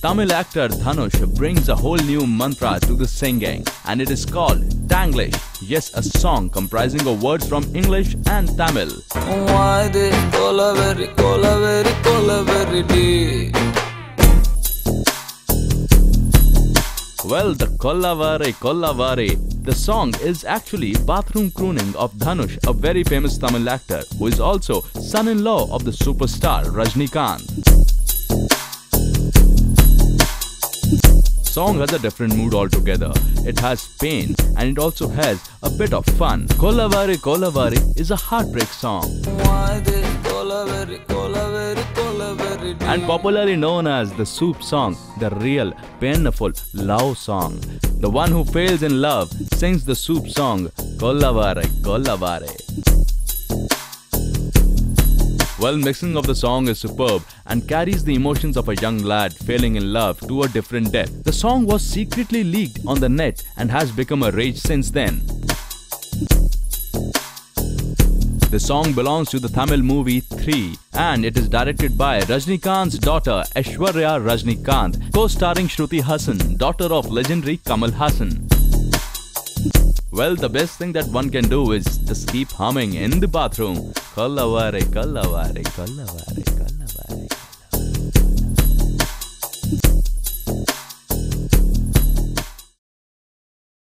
Tamil actor Dhanush brings a whole new mantra to the singing, and it is called Tanglish. Yes, a song comprising of words from English and Tamil. Well, the Kolaveri Kolaveri. The song is actually bathroom crooning of Dhanush, a very famous Tamil actor who is also son in law of the superstar Rajnikant. Song has a different mood altogether. It has pain and it also has a bit of fun. Kolaveri Kolaveri is a heartbreak song. And popularly known as the soup song, the real, painful love song. The one who fails in love sings the soup song, Kolaveri, Kolaveri. Well, mixing of the song is superb and carries the emotions of a young lad failing in love to a different depth. The song was secretly leaked on the net and has become a rage since then. The song belongs to the Tamil movie 3 and it is directed by Rajnikant's daughter Aishwarya Rajnikant, co-starring Shruti Haasan, daughter of legendary Kamal Haasan. Well, the best thing that one can do is just keep humming in the bathroom. Kolaveri, kolaveri, kolaveri, kolaveri.